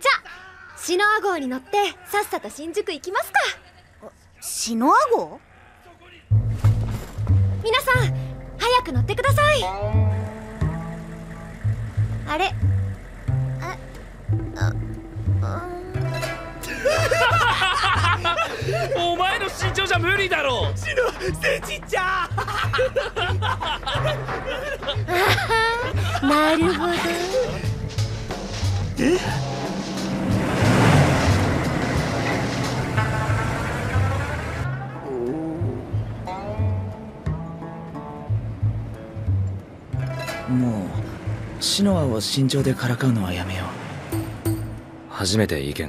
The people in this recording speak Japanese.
じゃシノア号に乗ってさっさと新宿行きますか。シノア号？皆さん早く乗ってください。あれ？ああお前の身長じゃ無理だろ。シノ背ちっちゃ なるほどもうシノアを身長でからかうのはやめよう。初めて意見が